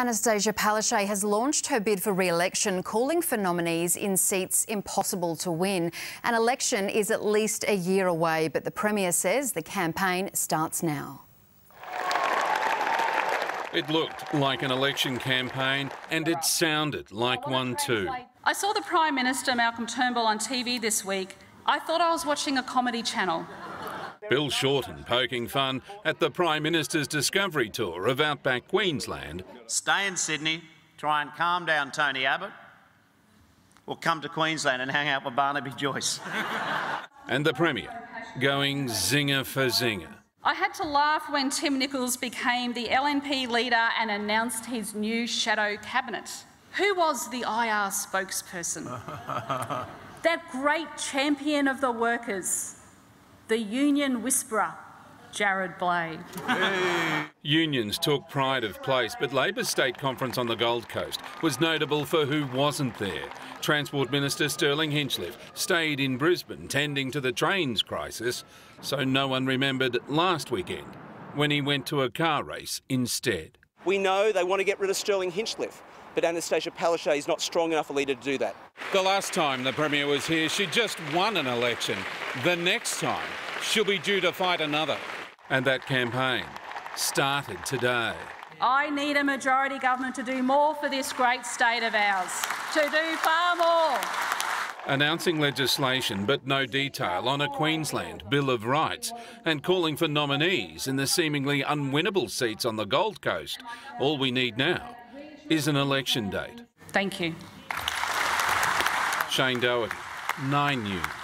Annastacia Palaszczuk has launched her bid for re-election, calling for nominees in seats impossible to win. An election is at least a year away, but the Premier says the campaign starts now. It looked like an election campaign and it sounded like one too. I saw the Prime Minister Malcolm Turnbull on TV this week. I thought I was watching a comedy channel. Bill Shorten poking fun at the Prime Minister's discovery tour of outback Queensland. Stay in Sydney, try and calm down Tony Abbott, or come to Queensland and hang out with Barnaby Joyce. and the Premier going zinger for zinger. I had to laugh when Tim Nicholls became the LNP leader and announced his new shadow cabinet. Who was the IR spokesperson? that great champion of the workers, the union whisperer, Jarrod Bleijie. Unions took pride of place, but Labor's state conference on the Gold Coast was notable for who wasn't there. Transport Minister Stirling Hinchliffe stayed in Brisbane tending to the trains crisis, so no one remembered last weekend when he went to a car race instead. We know they want to get rid of Stirling Hinchliffe but Annastacia Palaszczuk is not strong enough a leader to do that. The last time the Premier was here, she just won an election. The next time, she'll be due to fight another. And that campaign started today. I need a majority government to do more for this great state of ours, to do far more. Announcing legislation but no detail on a Queensland Bill of Rights and calling for nominees in the seemingly unwinnable seats on the Gold Coast. All we need now is an election date. Thank you. Shane Doherty, 9 News.